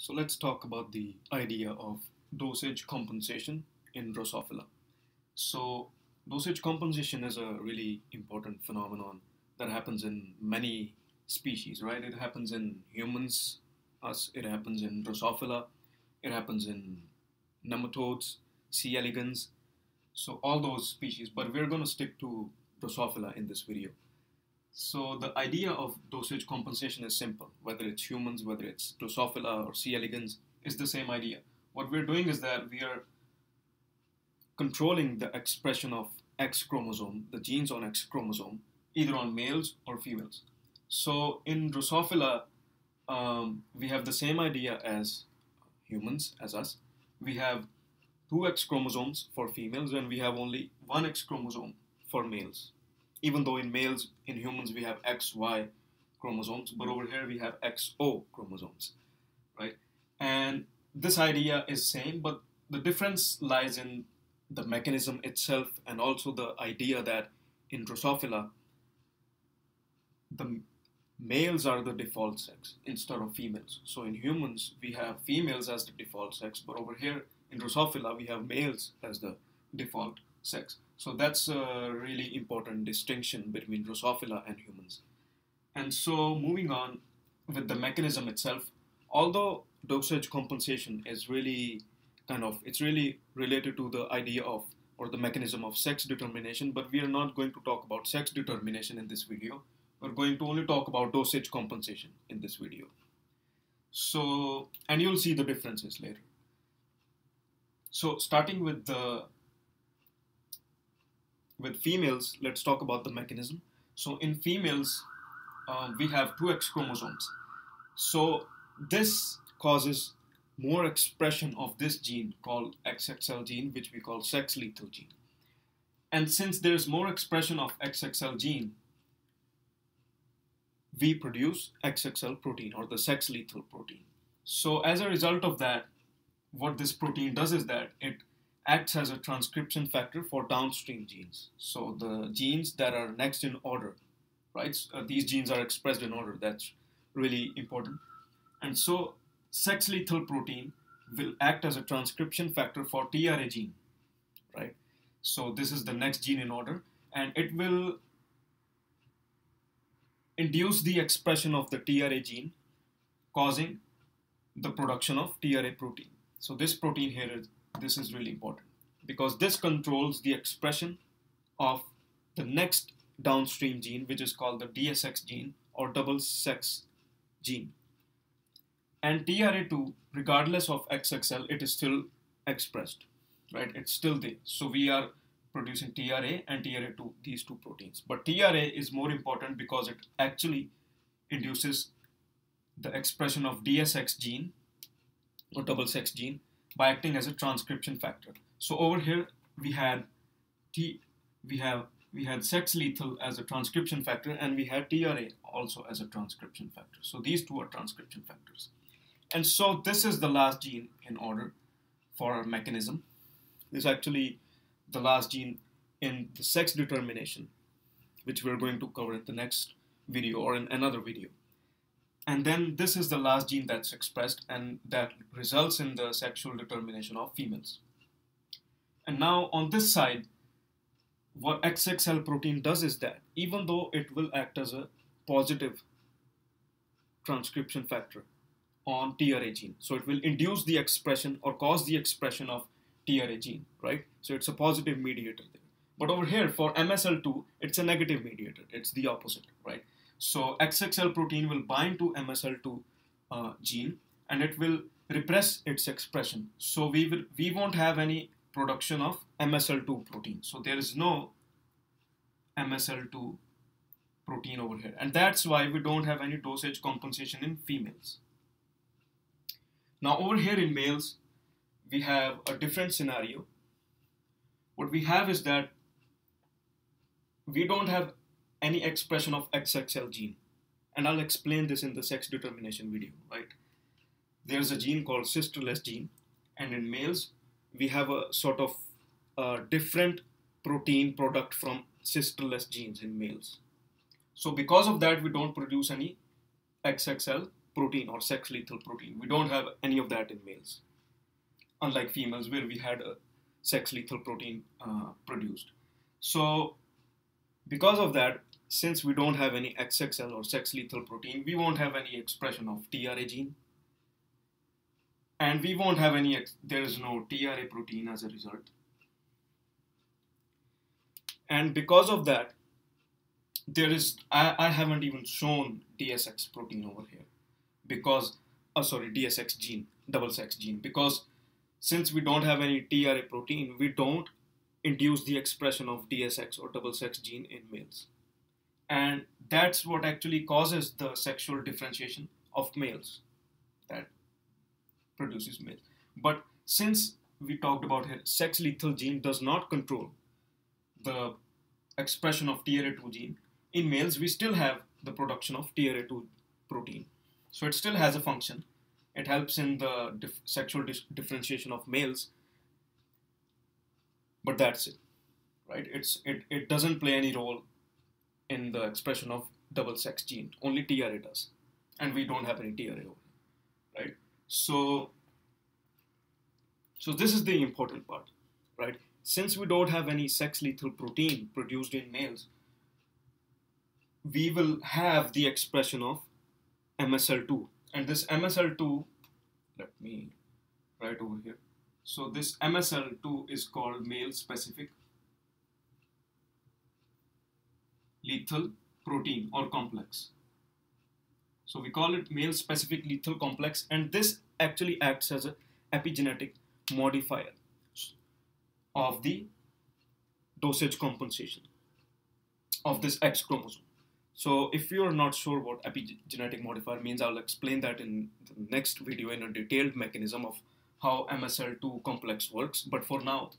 So let's talk about the idea of dosage compensation in Drosophila. So dosage compensation is a really important phenomenon that happens in many species, right? It happens in humans, us, it happens in Drosophila, it happens in nematodes, C. elegans, so all those species, but we're going to stick to Drosophila in this video. So the idea of dosage compensation is simple. Whether it's humans, whether it's Drosophila or C. elegans, is the same idea. What we're doing is that we are controlling the expression of X chromosome, the genes on X chromosome, either on males or females. So in Drosophila, um, we have the same idea as humans, as us. We have two X chromosomes for females and we have only one X chromosome for males even though in males, in humans, we have XY chromosomes, but over here we have XO chromosomes, right? And this idea is same, but the difference lies in the mechanism itself and also the idea that in Drosophila, the males are the default sex instead of females. So in humans, we have females as the default sex, but over here in Drosophila, we have males as the default sex. So that's a really important distinction between Drosophila and humans. And so moving on with the mechanism itself, although dosage compensation is really kind of, it's really related to the idea of or the mechanism of sex determination, but we are not going to talk about sex determination in this video. We're going to only talk about dosage compensation in this video. So, and you'll see the differences later. So starting with the with females, let's talk about the mechanism. So in females, uh, we have two X chromosomes. So this causes more expression of this gene called SXL gene, which we call sex lethal gene. And since there's more expression of SXL gene, we produce SXL protein or the sex lethal protein. So as a result of that, what this protein does is that it acts as a transcription factor for downstream genes. So the genes that are next in order, right? Uh, these genes are expressed in order. That's really important. And so sex lethal protein will act as a transcription factor for TRA gene, right? So this is the next gene in order, and it will induce the expression of the TRA gene, causing the production of TRA protein. So this protein here is this is really important because this controls the expression of the next downstream gene, which is called the DSX gene or double sex gene. And TRA2, regardless of SXL, it is still expressed, right? It's still there. So we are producing TRA and TRA2, these two proteins. But TRA is more important because it actually induces the expression of DSX gene or double sex gene by acting as a transcription factor. So over here we had T, we have we had sex lethal as a transcription factor, and we had TRA also as a transcription factor. So these two are transcription factors. And so this is the last gene in order for our mechanism. This is actually the last gene in the sex determination, which we're going to cover in the next video or in another video. And then this is the last gene that's expressed and that results in the sexual determination of females. And now on this side, what SXL protein does is that even though it will act as a positive transcription factor on TRA gene, so it will induce the expression or cause the expression of TRA gene, right? So it's a positive mediator there. But over here for MSL2, it's a negative mediator. It's the opposite, right? So SXL protein will bind to MSL2 uh, gene and it will repress its expression. So we will we won't have any production of MSL2 protein. So there is no MSL2 protein over here. And that's why we don't have any dosage compensation in females. Now over here in males, we have a different scenario. What we have is that we don't have any expression of SXL gene. And I'll explain this in the sex determination video, right? There's a gene called sisterless gene, and in males, we have a sort of different protein product from sisterless genes in males. So because of that, we don't produce any SXL protein or sex lethal protein. We don't have any of that in males, unlike females where we had a sex lethal protein uh, produced. So because of that, since we don't have any SXL or sex lethal protein, we won't have any expression of TRA gene. And we won't have any, there is no TRA protein as a result. And because of that, there is, I, I haven't even shown DSX protein over here because, oh sorry, DSX gene, double sex gene, because since we don't have any TRA protein, we don't induce the expression of DSX or double sex gene in males. And that's what actually causes the sexual differentiation of males that produces males. But since we talked about here, sex lethal gene does not control the expression of TRA2 gene. In males, we still have the production of TRA2 protein. So it still has a function. It helps in the dif sexual differentiation of males, but that's it, right? It's it, it doesn't play any role in the expression of double sex gene. Only TRA does, and we don't have any TRA over, right? So so this is the important part, right? Since we don't have any sex lethal protein produced in males, we will have the expression of MSL2. And this MSL2, let me write over here. So this MSL2 is called male specific lethal protein or complex. So we call it male specific lethal complex and this actually acts as an epigenetic modifier of the dosage compensation of this X chromosome. So if you're not sure what epigenetic modifier means, I'll explain that in the next video in a detailed mechanism of how MSL2 complex works. But for now,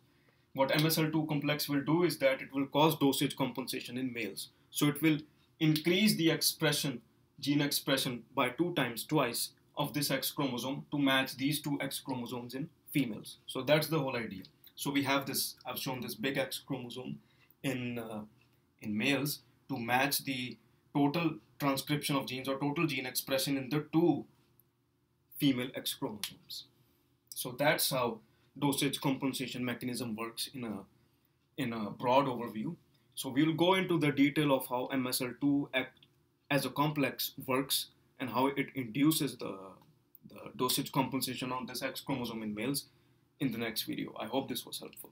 what MSL2 complex will do is that it will cause dosage compensation in males. So it will increase the expression, gene expression by two times, twice of this X chromosome to match these two X chromosomes in females. So that's the whole idea. So we have this, I've shown this big X chromosome in, uh, in males to match the total transcription of genes or total gene expression in the two female X chromosomes. So that's how dosage compensation mechanism works in a, in a broad overview. So we'll go into the detail of how MSL2 act as a complex works and how it induces the, the dosage compensation on this X chromosome in males in the next video. I hope this was helpful.